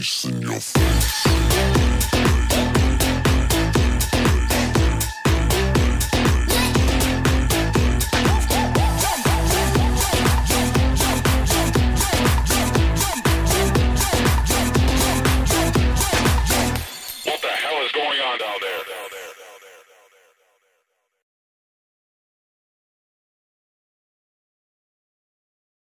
face in your face.